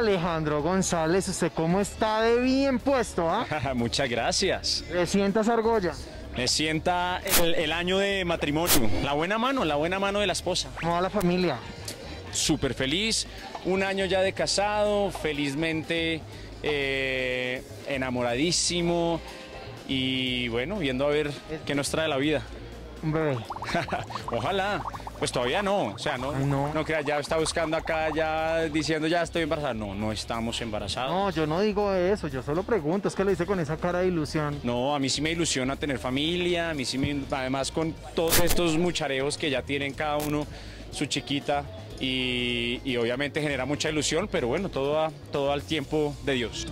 Alejandro González, ¿usted cómo está de bien puesto, ah? Muchas gracias. ¿Le sientas argolla? Me sienta el, el año de matrimonio. La buena mano, la buena mano de la esposa. ¿Cómo va la familia? Súper feliz. Un año ya de casado, felizmente eh, enamoradísimo. Y bueno, viendo a ver qué nos trae la vida. Bebé. Ojalá. Pues todavía no. O sea, no, Ay, no. no crea, ya está buscando acá, ya diciendo ya estoy embarazada. No, no estamos embarazados. No, yo no digo eso, yo solo pregunto, es que lo hice con esa cara de ilusión. No, a mí sí me ilusiona tener familia, a mí sí me, además con todos estos muchareos que ya tienen cada uno su chiquita y, y obviamente genera mucha ilusión, pero bueno, todo, a- todo al tiempo de Dios.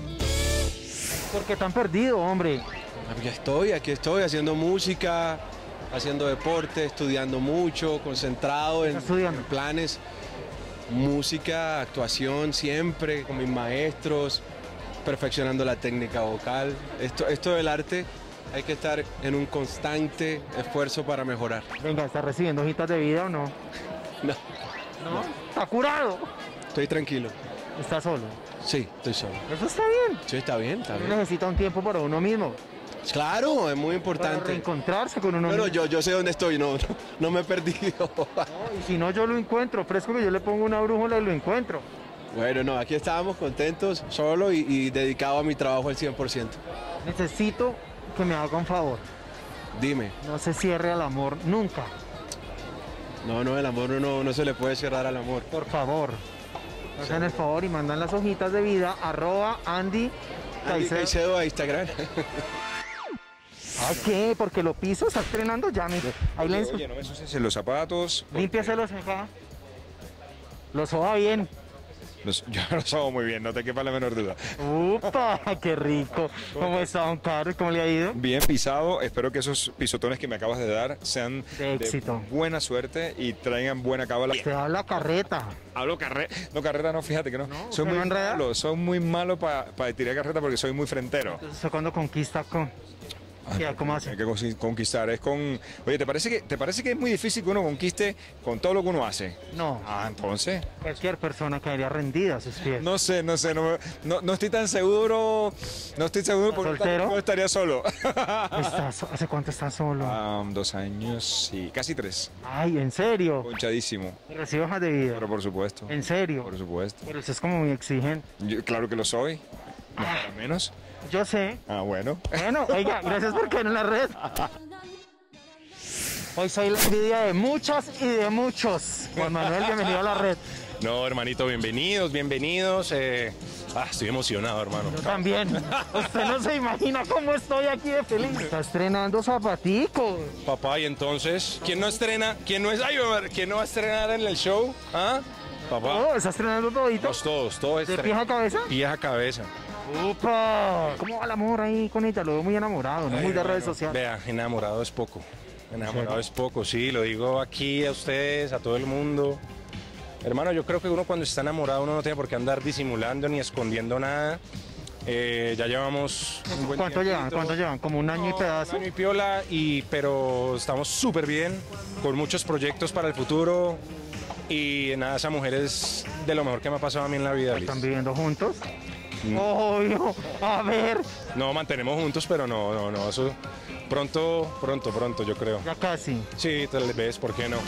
¿Por qué tan perdido, hombre? Aquí estoy, aquí estoy haciendo música, haciendo deporte, estudiando mucho, concentrado en, ¿Estás planes, música, actuación siempre con mis maestros, perfeccionando la técnica vocal. Esto, esto del arte hay que estar en un constante esfuerzo para mejorar. Venga, ¿está recibiendo hojitas de vida o no? No, ¿No? ¿Está curado? estoy tranquilo. ¿Está solo? Sí, estoy solo. Eso está bien. Sí, está bien, está bien. necesita un tiempo para uno mismo, Claro, es muy para importante. reencontrarse con uno Pero mismo. yo, yo sé dónde estoy, no, no, no me he perdido. No, y si no, yo lo encuentro. Fresco que yo le pongo una brújula y lo encuentro. Bueno, no, aquí estábamos contentos, solo y, y dedicado a mi trabajo al 100%. Necesito que me haga un favor. Dime, No se cierre al amor nunca. no, no, el amor no, no se le puede cerrar al amor. Por favor. Hacen el favor y mandan las hojitas de vida. Arroba Andy Andy. Caicedo a Instagram. ¿Ah, qué? Porque lo piso, está estrenando ya. mire. Ahí le Oye, no me ensucies los zapatos. Límpiaselos acá. Lo soba bien. Los- yo los hago muy bien, no te quepa la menor duda. ¡Upa! ¡Qué rico! ¿Cómo está, don Carlos? ¿Cómo le ha ido? Bien pisado, espero que esos pisotones que me acabas de dar sean De éxito. buena suerte y traigan buena cábala. Usted habla carreta. Hablo carreta, no carreta no, fíjate que no. ¿usted soy no muy enreda? malo, soy muy malo para tirar carreta porque soy muy frentero. Entonces, ¿usted cuando conquista con...? Ya, ¿Cómo hace? Hay que conquistar, es con... Oye, ¿te parece, que, ¿te parece que es muy difícil que uno conquiste con todo lo que uno hace? No, Ah, entonces... cualquier persona caería rendida a sus pies. No sé, no sé, no, no, no estoy tan seguro, no estoy seguro porque ¿Soltero? no estaría solo. Está so- ¿Hace cuánto está solo? Ah, dos años, sí, casi tres. Ay, ¿en serio? Ponchadísimo, Recibe hojas de vida. pero por supuesto. ¿En serio? Por supuesto. Pero usted es como muy exigente. Yo- claro que lo soy. No, para menos. Yo sé. Ah, bueno. Bueno, oiga, gracias por caer en la red. Hoy soy la envidia de muchas y de muchos. Juan Manuel, bienvenido a la red. No, hermanito, bienvenidos, bienvenidos. eh, ah, estoy emocionado, hermano. Yo también. Usted no se imagina cómo estoy aquí de feliz. Está estrenando zapaticos. Papá, y entonces, ¿quién no estrena? ¿Quién no es? Ay, ¿quién no va a estrenar en el show? ¿Ah? Papá. Oh, está estrenando todito. Todos, todos, todos. ¿De pies a cabeza? Pies a cabeza. ¡Upa! ¿Cómo va el amor ahí con ella? Lo veo muy enamorado, no Ay, muy de redes sociales. Vea, enamorado es poco. Enamorado es poco, sí, lo digo aquí a ustedes, a todo el mundo. Hermano, yo creo que uno cuando está enamorado uno no tiene por qué andar disimulando ni escondiendo nada. Eh, ya llevamos un buen ¿Cuánto llevan? ¿Cuánto llevan? ¿Como un año y pedazo? un año y piola, y, pero estamos súper bien, con muchos proyectos para el futuro. Y nada, esa mujer es de lo mejor que me ha pasado a mí en la vida. ¿Están viviendo juntos? Obvio. A ver, No, mantenemos juntos, pero no, no, no, eso pronto, pronto, pronto, yo creo. ya casi. Sí, tal vez, ¿por qué no?